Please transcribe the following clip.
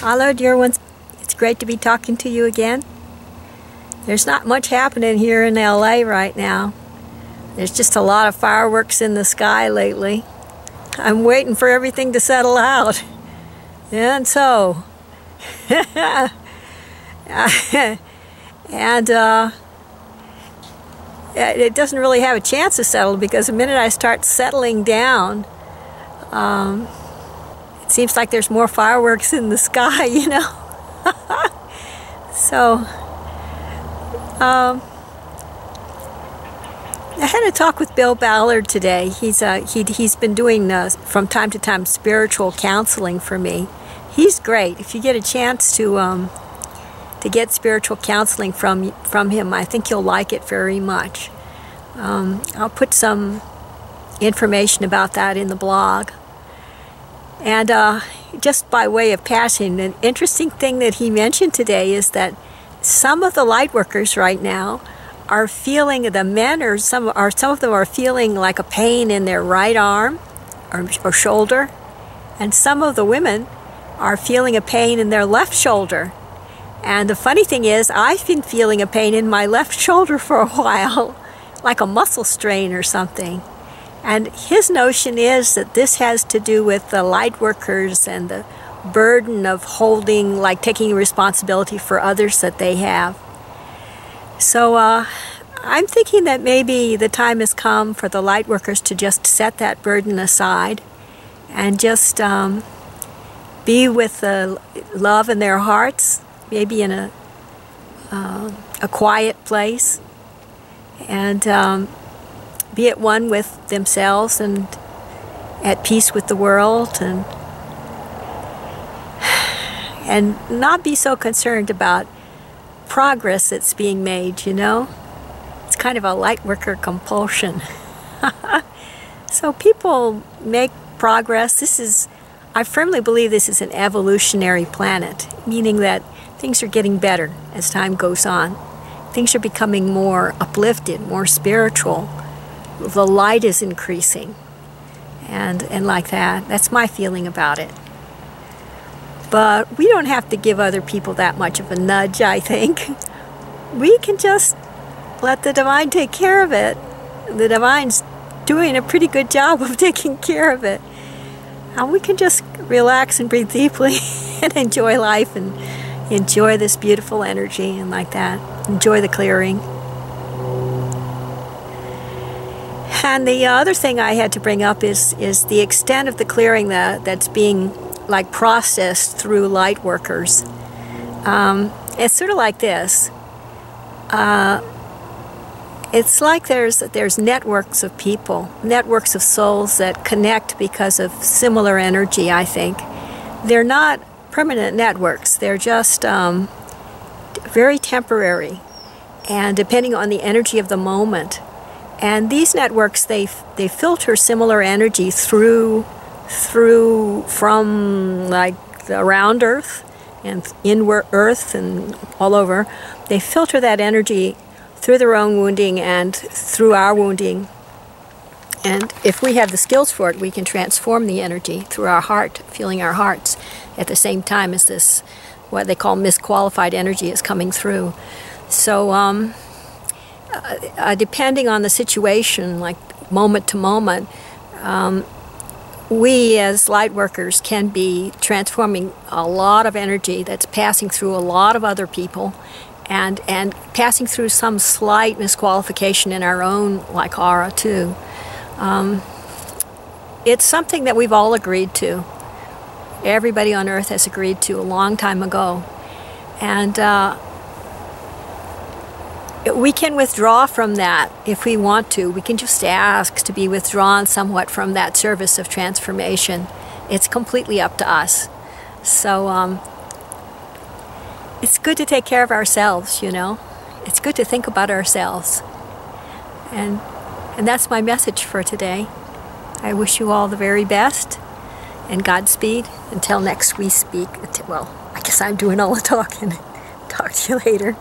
Hello, dear ones. It's great to be talking to you again. There's not much happening here in LA right now. There's just a lot of fireworks in the sky lately. I'm waiting for everything to settle out. And so, and uh, it doesn't really have a chance to settle because the minute I start settling down, um, seems like there's more fireworks in the sky, you know. so, um, I had a talk with Bill Ballard today. He's uh, he, he's been doing uh, from time to time spiritual counseling for me. He's great. If you get a chance to um, to get spiritual counseling from from him, I think you'll like it very much. Um, I'll put some information about that in the blog. And uh, just by way of passing, an interesting thing that he mentioned today is that some of the light workers right now are feeling the men or some are some of them are feeling like a pain in their right arm or, or shoulder, and some of the women are feeling a pain in their left shoulder. And the funny thing is, I've been feeling a pain in my left shoulder for a while, like a muscle strain or something. And his notion is that this has to do with the light workers and the burden of holding, like taking responsibility for others that they have. So uh, I'm thinking that maybe the time has come for the light workers to just set that burden aside and just um, be with the love in their hearts, maybe in a, uh, a quiet place, and um, be at one with themselves and at peace with the world and and not be so concerned about progress that's being made, you know? It's kind of a light worker compulsion. so people make progress. This is I firmly believe this is an evolutionary planet, meaning that things are getting better as time goes on. Things are becoming more uplifted, more spiritual. The light is increasing. And, and like that. That's my feeling about it. But we don't have to give other people that much of a nudge, I think. We can just let the divine take care of it. The divine's doing a pretty good job of taking care of it. And we can just relax and breathe deeply and enjoy life and enjoy this beautiful energy and like that. Enjoy the clearing. And the other thing I had to bring up is is the extent of the clearing that that's being like processed through light workers. Um, it's sort of like this. Uh, it's like there's there's networks of people, networks of souls that connect because of similar energy. I think they're not permanent networks. They're just um, very temporary, and depending on the energy of the moment. And these networks they they filter similar energy through through from like around Earth and inward Earth and all over. They filter that energy through their own wounding and through our wounding. And if we have the skills for it, we can transform the energy through our heart, feeling our hearts at the same time as this, what they call misqualified energy, is coming through. So, um, uh, depending on the situation, like moment to moment, um, we as light workers can be transforming a lot of energy that's passing through a lot of other people and and passing through some slight misqualification in our own like aura too. Um, it's something that we've all agreed to. Everybody on earth has agreed to a long time ago, and uh, we can withdraw from that if we want to. We can just ask to be withdrawn somewhat from that service of transformation. It's completely up to us. So. Um, it's good to take care of ourselves, you know. It's good to think about ourselves. And and that's my message for today. I wish you all the very best and Godspeed until next we speak. Well, I guess I'm doing all the talking. Talk to you later.